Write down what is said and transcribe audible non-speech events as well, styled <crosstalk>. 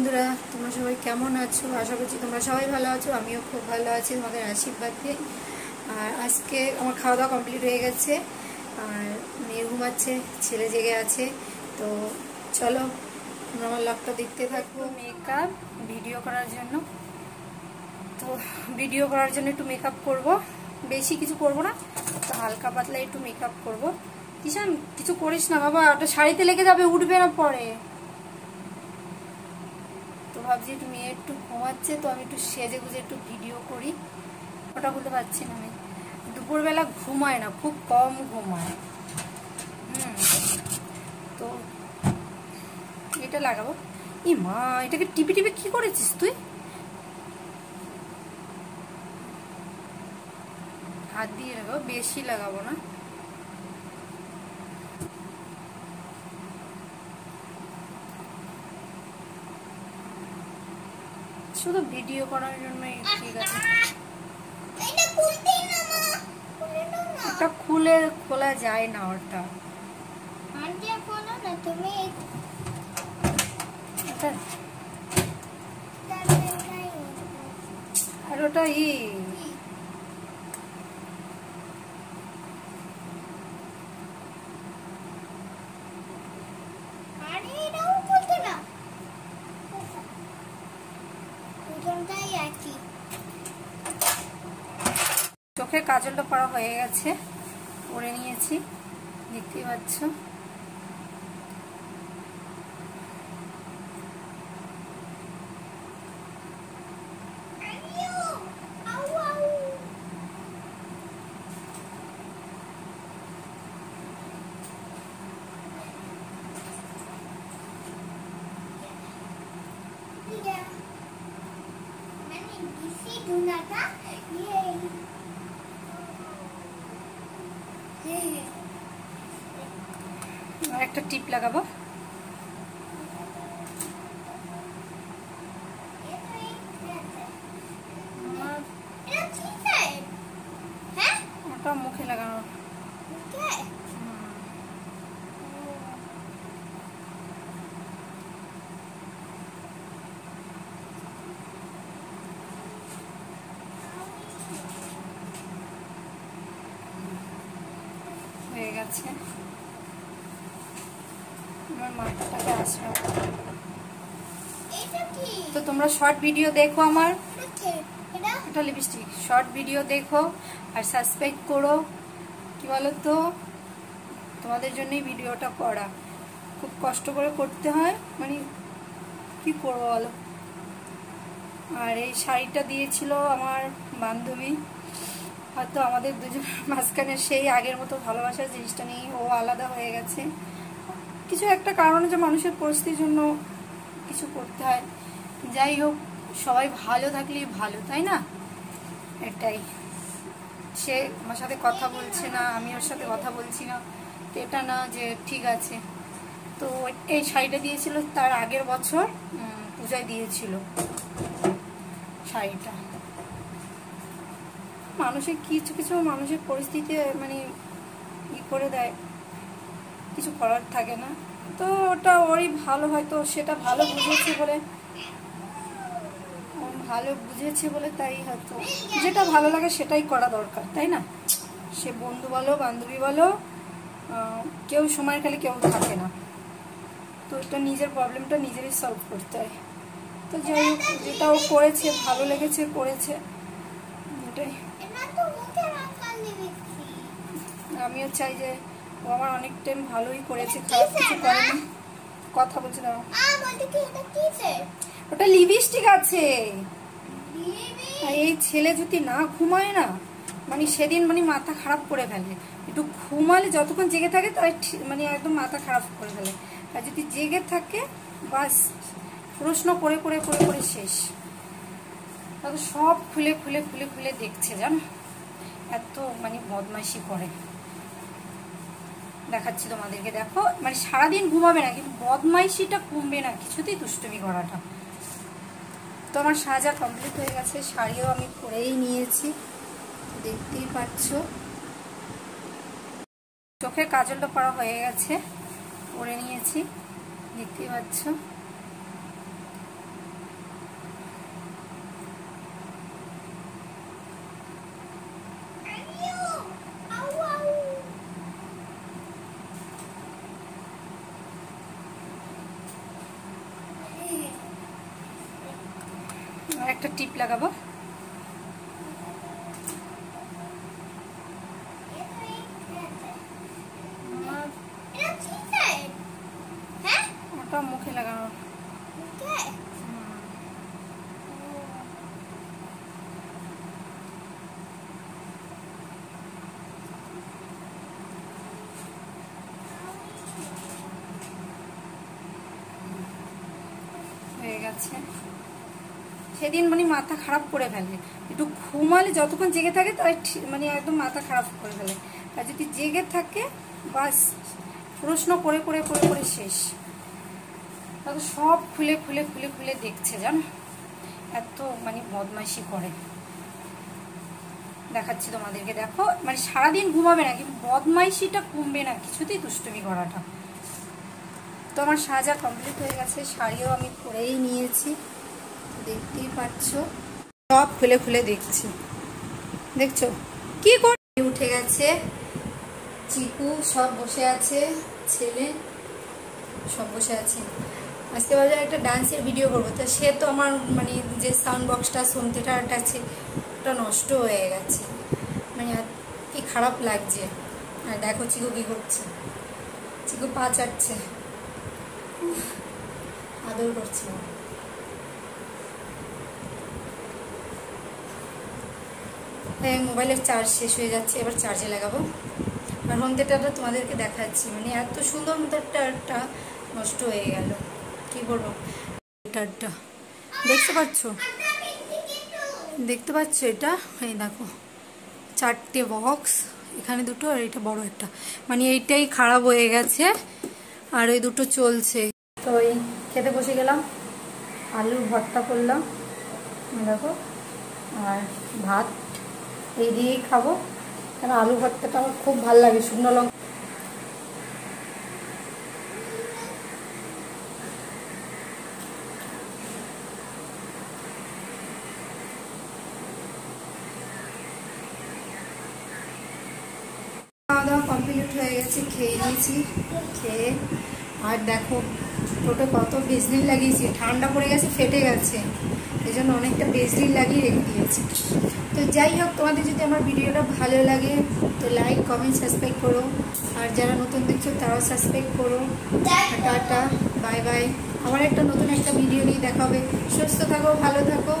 বন্ধুরা, তোমরা সবাই কেমন আছো? আশা করছি তোমরা সবাই ভালো আছো, আমিও খুব ভালো আছি, তোমাদের আশীর্বাদে আর আজকে আমার খাওয়া দাওয়া কমপ্লিট হয়ে গেছে, আর মেয়ে ঘুমাচ্ছে, ছেলে জেগে আছে, তো চলো, তোমরা আমার লকটা দেখতে থাকব মেকআপ ভিডিও করার জন্য। তো ভিডিও করার জন্য একটু মেকআপ করব। বেশি কিছু করব না, তো হালকা পাতলা একটু মেকআপ করব। কিষান কিছু করিস না বাবা ওটা শাড়িতে লেগে যাবে, উঠবে না পরে। ভাবছি একটু মেয়ে একটু ঘুমাচ্ছে, তো আমি একটু সেজে গুজে একটু ভিডিও করি। ওটা বলতে পারছি না আমি। দুপুরবেলা ঘুমায় না, খুব কম ঘুমায়। হুম। তো এটা লাগাবো। ই মা, এটাকে টিপি টিপি কি করেছিস তুই? হাত দিয়ে লাগাবো, বেশি লাগাবো না। শুধু ভিডিও করার জন্য ঠিক আছে। খুলে ওটা খুলে খোলা যায় না ওটা। তুমি আর ওটা ই আরে এটাও খুলতে না দুজনটাই চোখের কাজলটা পরা হয়ে গেছে পরে নিয়েছি দেখতেই পাচ্ছ। একটা টিপ লাগাবো আমার এটা ঠিক है হ্যাঁ ওটা মুখে লাগানো ওকে গেছে আমার মাথাটাকে আসলো তো তোমরা শর্ট ভিডিও দেখো আমার। এটা? লিপস্টিক শর্ট ভিডিও দেখো আর সাবস্ক্রাইব করো। কি বলো তো তোমাদের জন্যই ভিডিওটা করা। খুব কষ্ট করে করতে হয়। মানে কি করব বলো? আর এই শাড়িটা দিয়েছিল আমার বান্ধবী। হয়তো আমাদের দুজন <laughs> মাঝখানে সেই আগের মতো ভালোবাসার জিনিসটা নেই ও আলাদা হয়ে গেছে। কিছু একটা কারণে যে মানুষের পরিস্থিতির জন্য কিছু করতে হয়। যাই হোক, সবাই ভালো থাকলেই ভালো, তাই না? এটাই। সে আমার সাথে কথা বলছে না, আমি ওর সাথে কথা বলছি না। তো এটা না যে ঠিক আছে। তো এই শাড়িটা দিয়েছিল তার আগের বছর পূজায় দিয়েছিল শাড়িটা। মানুষের কিছু কিছু মানুষের পরিস্থিতি মানে ই করে দেয়। কিছু করার থাকে না। তো ওটা ওরই ভালো হয়তো সেটা ভালো বুঝেছে বলে। ভালো বুঝেছে বলে তাই হয়তো। যেটা ভালো লাগে সেটাই করা দরকার, তাই না? সে বন্ধু বলো, বান্ধবী বলো কেউ সময়ের খালি কেউ থাকে না। তো ওটা নিজের প্রবলেমটা নিজেরই সলভ করতে হয়। তো যাই হোক, যেটা ও করেছে, ভালো লেগেছে, করেছে। এটাই এটা তো মুখে রাখার লিখছি আমিও চাই যে ও আমার অনেক টাইম ভালোই করেছে খারাপ কিছু করেনি কথা বলছে না আ বলতে কি এটা কিসে ওটা লিপস্টিক আছে। আর এই ছেলে যদি না ঘুমায় না মানে সেদিন মানে মাথা খারাপ করে ফেলে। একটু ঘুমালে যতক্ষণ জেগে থাকে তাই মানে একদম মাথা খারাপ করে ফেলে। আর যদি জেগে থাকে বাস প্রশ্ন করে করে করে করে শেষ। সব খুলে খুলে খুলে খুলে দেখছে জানো? এত মানে বদমাইশি করে। দেখাচ্ছি তোমাদেরকে, দেখো। মানে সারাদিন ঘুমাবে না, কিন্তু বদমাইশিটা কমবে না, কিছুতেই দুষ্টুমি করাটা। তো আমার সাজা কমপ্লিট হয়ে গেছে, শাড়িও আমি পরেই নিয়েছি। দেখতেই পাচ্ছ। চোখের কাজলটা পরা হয়ে গেছে, পরে নিয়েছি। দেখতেই পাচ্ছ আর একটা টিপ লাগাবো। ওটা মুখে লাগানো হয়ে গেছে। সেদিন মানে মাথা খারাপ করে ফেলে। একটু ঘুমালে যতক্ষণ জেগে থাকে, তাই মানে একদম মাথা খারাপ করে ফেলে। আর যদি জেগে থাকে, বাস, প্রশ্ন করে করে করে করে শেষ। তারপর সব খুলে খুলে খুলে খুলে দেখছে, জানো? এত মানে বদমাইশি করে। দেখাচ্ছি তোমাদেরকে, দেখো? মানে সারাদিন ঘুমাবে না, কিন্তু বদমাইশিটা কমবে না, কিছুতেই দুষ্টুমি করাটা। তো আমার সাজা কমপ্লিট হয়ে গেছে, শাড়িও আমি পরেই নিয়েছি। দেখতেই পাচ্ছ। সব খুলে খুলে দেখছি। দেখছ? কি করে উঠে গেছে। চিকু সব বসে আছে। ছেলে সব বসে আছে। আজকে বাজার একটা ডান্সের ভিডিও করব। তো সে তো আমার মানে যে সাউন্ড বক্সটা শুনতেটাটা আছে, ওটা নষ্ট হয়ে গেছে। মানে কি খারাপ লাগছে। আর দেখো চিকু কি করছে। চিকু পা চাটছে। আদর করছে না। এই মোবাইলের চার্জ শেষ হয়ে যাচ্ছে, এবার চার্জে লাগাবো। আর হোম থিয়েটারটা তোমাদেরকে দেখাচ্ছি। মানে এত সুন্দর থিয়েটারটা নষ্ট হয়ে গেল। কি বলব? থিয়েটারটা দেখতে পাচ্ছ? দেখতে পাচ্ছ এটা? এই দেখো। চারটে বক্স এখানে দুটো আর এটা বড় একটা। মানে এইটাই খারাপ হয়ে গেছে, আর ওই দুটো চলছে। তো এই খেতে বসে গেলাম, আলুর ভর্তা করলাম দেখো। আর ভাত। এই দিয়েই খাব। কারণ আলু ভর্তাটা আমার খুব ভালো লাগে, শুকনো লঙ্কা। কমপ্লিট হয়ে খেয়ে খেয়ে। আর দেখো, টোটো কত লাগিয়েছি, ঠান্ডা পড়ে গেছে, ফেটে গেছে। এই জন্য অনেকটা বেজলিন লাগিয়ে রেখে দিয়েছি। তো যাই হোক, তোমাদের যদি আমার ভিডিওটা ভালো লাগে, তো লাইক কমেন্ট সাবস্ক্রাইব করো। আর যারা নতুন দেখছ, তারাও সাবস্ক্রাইব করো। টাটা বাই বাই আমার একটা নতুন একটা ভিডিও নিয়ে দেখা হবে। সুস্থ থাকো, ভালো থাকো।